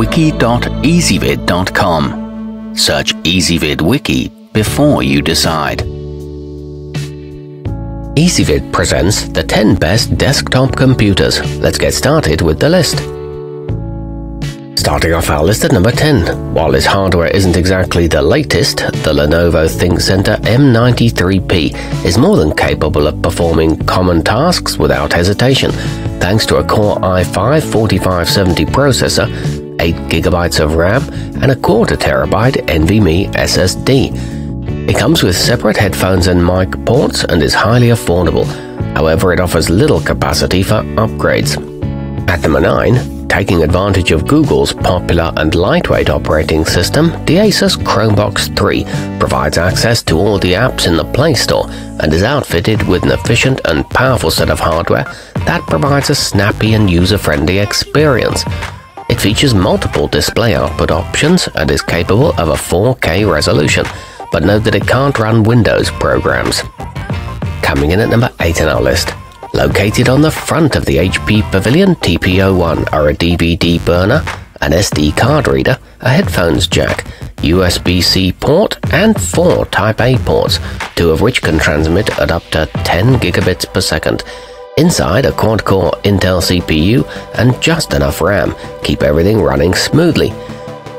wiki.ezvid.com. Search Ezvid Wiki before you decide. Ezvid presents the 10 best desktop computers. Let's get started with the list. Starting off our list at number 10. While this hardware isn't exactly the latest, the Lenovo ThinkCentre M93P is more than capable of performing common tasks without hesitation, thanks to a Core i5-4570 processor, 8GB of RAM, and a quarter terabyte NVMe SSD. It comes with separate headphones and mic ports and is highly affordable. However, it offers little capacity for upgrades. At number 9, Taking advantage of Google's popular and lightweight operating system, the Asus Chromebox 3 provides access to all the apps in the Play Store and is outfitted with an efficient and powerful set of hardware that provides a snappy and user-friendly experience. It features multiple display output options and is capable of a 4K resolution, but note that it can't run Windows programs. Coming in at number 8 in our list, Located on the front of the HP Pavilion TP-01 are a DVD burner, an SD card reader, a headphones jack, USB-C port, and four Type-A ports, two of which can transmit at up to 10 gigabits per second. Inside, a quad-core Intel CPU and just enough RAM keep everything running smoothly.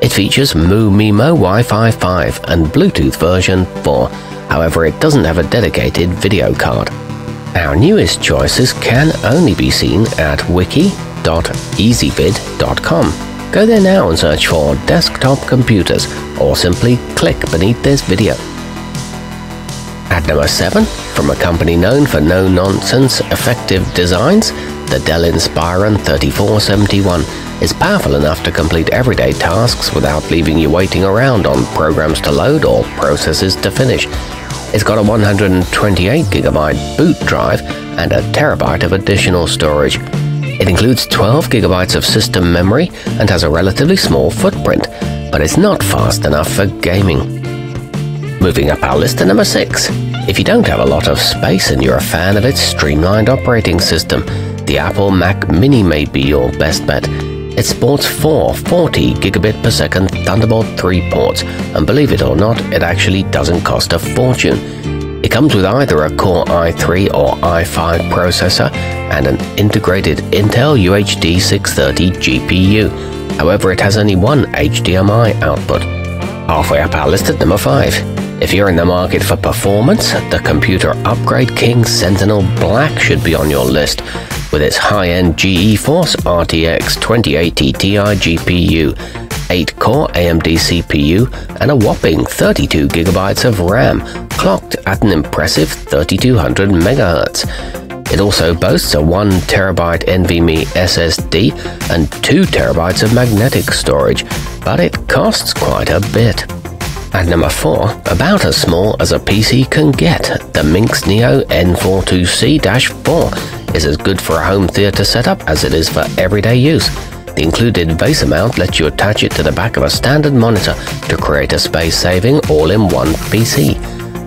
It features MU-MIMO Wi-Fi 5 and Bluetooth version 4, however it doesn't have a dedicated video card. Our newest choices can only be seen at wiki.ezvid.com. Go there now and search for desktop computers or simply click beneath this video. At number 7, from a company known for no-nonsense effective designs, the Dell Inspiron 3471 is powerful enough to complete everyday tasks without leaving you waiting around on programs to load or processes to finish. It's got a 128GB boot drive and a terabyte of additional storage. It includes 12GB of system memory and has a relatively small footprint, but it's not fast enough for gaming. Moving up our list to number 6. If you don't have a lot of space and you're a fan of its streamlined operating system, the Apple Mac Mini may be your best bet. It sports four 40 gigabit per second Thunderbolt 3 ports, and believe it or not, it actually doesn't cost a fortune. It comes with either a Core i3 or i5 processor and an integrated Intel UHD 630 GPU. However, it has only one HDMI output. Halfway up our list at number 5. If you're in the market for performance, the computer upgrade King Sentinel Black should be on your list with its high-end GeForce RTX 2080 Ti GPU, 8-core AMD CPU, and a whopping 32GB of RAM, clocked at an impressive 3200 MHz. It also boasts a 1TB NVMe SSD and 2TB of magnetic storage, but it costs quite a bit. At number 4, about as small as a PC can get, the Minx Neo N42C-4 is as good for a home theater setup as it is for everyday use. The included VESA mount lets you attach it to the back of a standard monitor to create a space-saving all-in-one PC.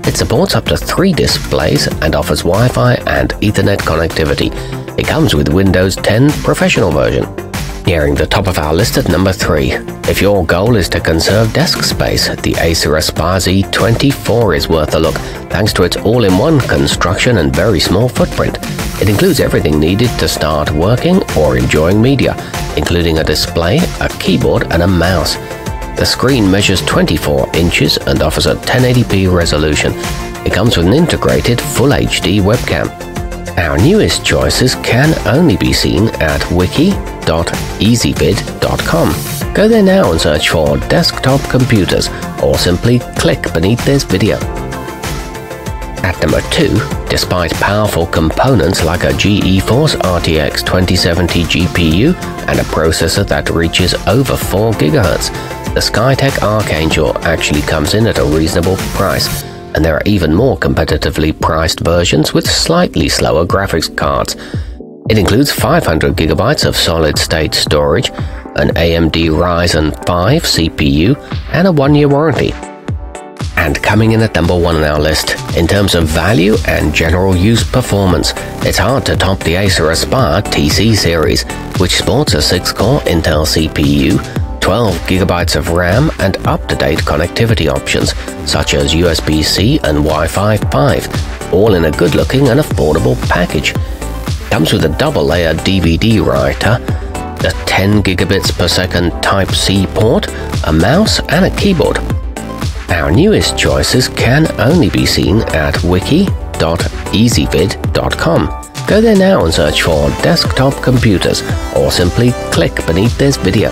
It supports up to three displays and offers Wi-Fi and Ethernet connectivity. It comes with Windows 10 Professional version. Nearing the top of our list at number 3. If your goal is to conserve desk space, the Acer Aspire Z24 is worth a look, thanks to its all-in-one construction and very small footprint. It includes everything needed to start working or enjoying media, including a display, a keyboard, and a mouse. The screen measures 24 inches and offers a 1080p resolution. It comes with an integrated Full HD webcam. Our newest choices can only be seen at wiki.ezvid.com. Go there now and search for desktop computers or simply click beneath this video. At number 2, despite powerful components like a GeForce RTX 2070 GPU and a processor that reaches over 4 GHz, the Skytech Archangel actually comes in at a reasonable price and there are even more competitively priced versions with slightly slower graphics cards. It includes 500 gigabytes of solid-state storage, an AMD Ryzen 5 CPU, and a one-year warranty. And coming in at number one on our list, in terms of value and general use performance, it's hard to top the Acer Aspire TC series, which sports a 6-core Intel CPU, 12 gigabytes of RAM and up-to-date connectivity options such as USB-C and Wi-Fi 5, all in a good-looking and affordable package. Comes with a double-layer DVD writer, a 10 gigabits per second Type-C port, a mouse and a keyboard. Our newest choices can only be seen at wiki.ezvid.com. Go there now and search for desktop computers or simply click beneath this video.